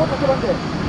警察をかけ番で